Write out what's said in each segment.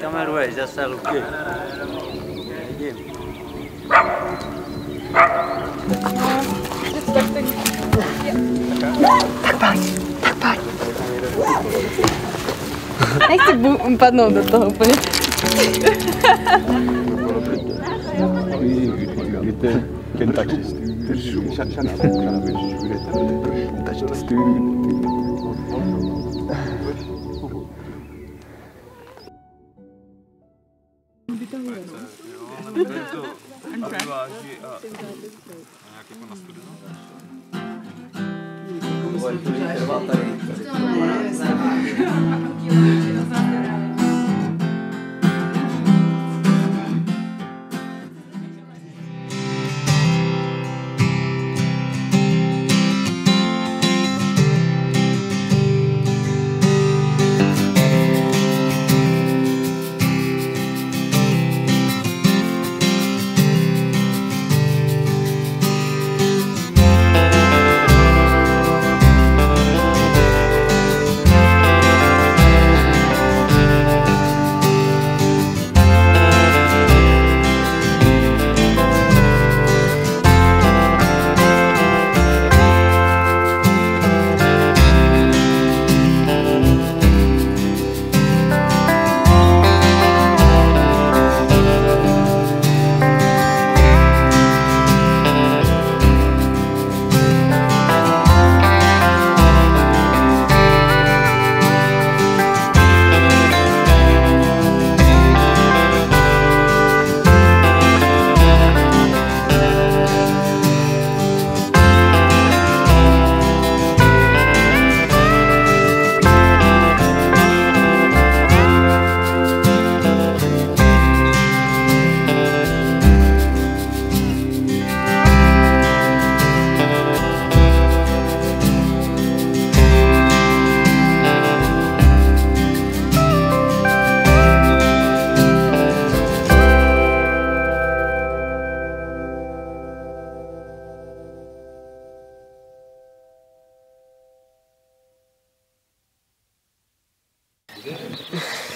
Camaruês, já sabe o quê? Tak pak. Nechci upadnout do toho úplně. Víte, ten tak Lite Kentucky Känna, känna, känna, touch the steering.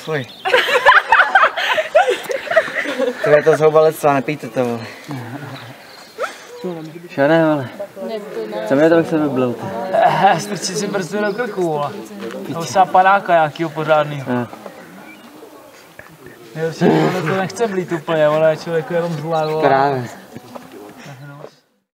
Fuj. To je to zhoubalectva, nepijte to, vole. Ne, vole. Co mě to tak se vyblout? Strčit si brzdu do krku, vole. To se panáka nějakýho pořádnýho. Ne. Jo, si, vole, to nechce blít úplně, vole, člověku jenom zlé, vole. Právě.